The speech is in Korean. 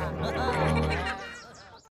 감사합니다.